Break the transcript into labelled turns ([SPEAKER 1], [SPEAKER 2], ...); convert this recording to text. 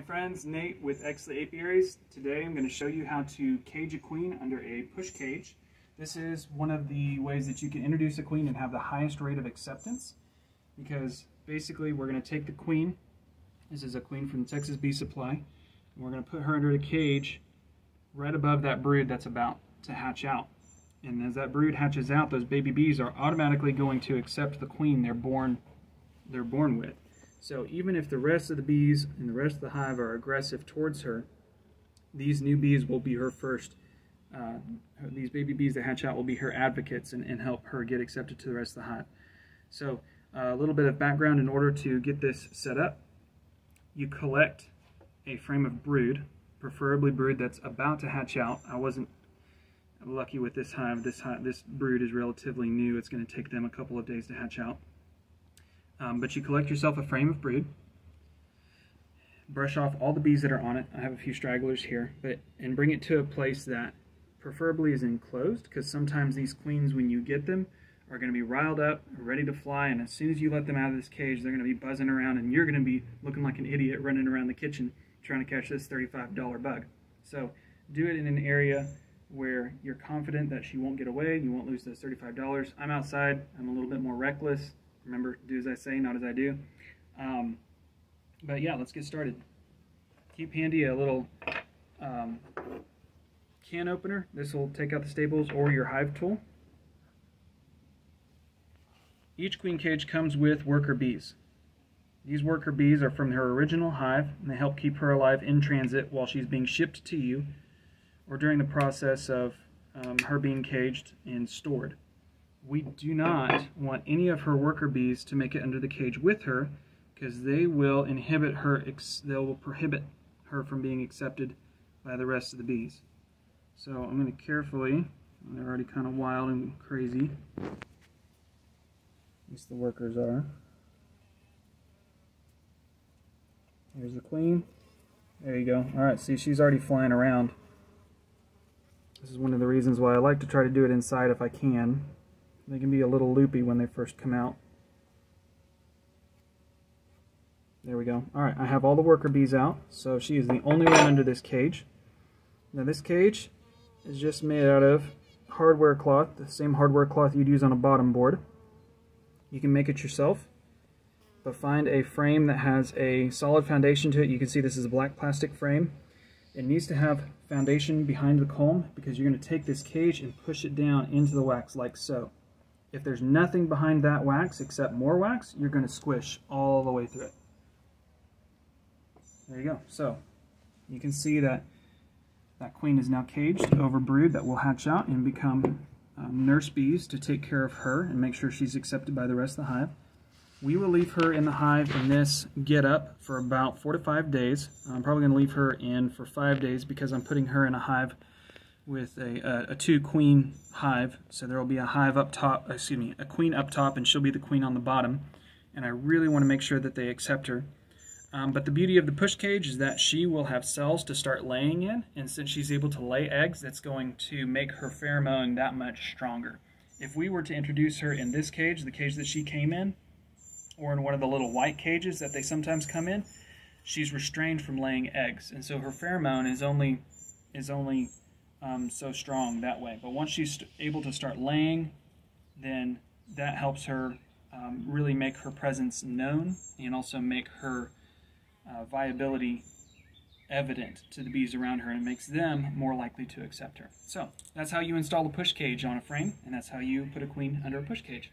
[SPEAKER 1] Hey friends, Nate with Exley Apiaries. Today I'm going to show you how to cage a queen under a push cage. This is one of the ways that you can introduce a queen and have the highest rate of acceptance because basically we're going to take the queen, this is a queen from Texas Bee Supply, and we're going to put her under a cage right above that brood that's about to hatch out. And as that brood hatches out, those baby bees are automatically going to accept the queen they're born, they're born with. So even if the rest of the bees and the rest of the hive are aggressive towards her, these new bees will be her first, uh, these baby bees that hatch out will be her advocates and, and, help her get accepted to the rest of the hive. So uh, a little bit of background in order to get this set up. You collect a frame of brood, preferably brood that's about to hatch out. I wasn't lucky with this hive. This, hive, this brood is relatively new. It's going to take them a couple of days to hatch out. Um, but you collect yourself a frame of brood, brush off all the bees that are on it. I have a few stragglers here, but and bring it to a place that preferably is enclosed because sometimes these queens, when you get them, are going to be riled up, ready to fly, and as soon as you let them out of this cage, they're going to be buzzing around, and you're going to be looking like an idiot running around the kitchen trying to catch this $35 bug. So do it in an area where you're confident that she won't get away, you won't lose those $35. I'm outside, I'm a little bit more reckless, Remember, do as I say, not as I do. Um, but yeah, let's get started. Keep handy a little um, can opener. This will take out the staples or your hive tool. Each queen cage comes with worker bees. These worker bees are from her original hive, and they help keep her alive in transit while she's being shipped to you or during the process of um, her being caged and stored we do not want any of her worker bees to make it under the cage with her because they will inhibit her, they will prohibit her from being accepted by the rest of the bees. So I'm going to carefully, they're already kind of wild and crazy, at least the workers are. Here's the queen. There you go. Alright, see she's already flying around. This is one of the reasons why I like to try to do it inside if I can. They can be a little loopy when they first come out. There we go. Alright, I have all the worker bees out, so she is the only one under this cage. Now this cage is just made out of hardware cloth, the same hardware cloth you'd use on a bottom board. You can make it yourself, but find a frame that has a solid foundation to it. You can see this is a black plastic frame. It needs to have foundation behind the comb because you're going to take this cage and push it down into the wax like so. If there's nothing behind that wax except more wax, you're going to squish all the way through it. There you go. So you can see that that queen is now caged over brood that will hatch out and become um, nurse bees to take care of her and make sure she's accepted by the rest of the hive. We will leave her in the hive in this get up for about four to five days. I'm probably going to leave her in for five days because I'm putting her in a hive with a, a, a, two queen hive. So there will be a hive up top, excuse me, a queen up top and she'll be the queen on the bottom. And I really want to make sure that they accept her. Um, but the beauty of the push cage is that she will have cells to start laying in. And since she's able to lay eggs, that's going to make her pheromone that much stronger. If we were to introduce her in this cage, the cage that she came in, or in one of the little white cages that they sometimes come in, she's restrained from laying eggs. And so her pheromone is only is only um, so strong that way. But once she's able to start laying, then that helps her um, really make her presence known and also make her uh, viability evident to the bees around her and makes them more likely to accept her. So that's how you install a push cage on a frame, and that's how you put a queen under a push cage.